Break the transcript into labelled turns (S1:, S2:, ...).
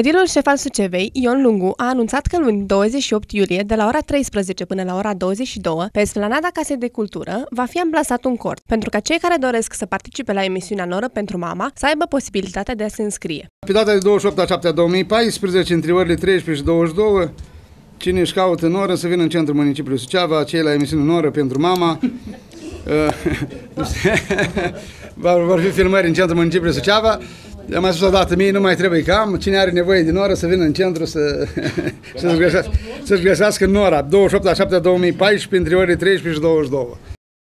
S1: Edilul șef al Sucevei, Ion Lungu, a anunțat că luni 28 iulie, de la ora 13 până la ora 22, pe esplanada Casei de Cultură, va fi amplasat un cort, pentru ca cei care doresc să participe la emisiunea Noră pentru Mama să aibă posibilitatea de a se înscrie.
S2: Pe data de 28 a 7 2014, între orele 13 și 22, cine își caută noră să vină în centrul municipiului Suceava, cei la emisiune Noră pentru Mama, vor fi filmări în centrul municipiului Suceava, am mai spus o dată, mie nu mai trebuie cam, cine are nevoie de noră să vină în centru să, să-și găsească, să găsească nora, 28 la 7 2014, între ore 13 și 22.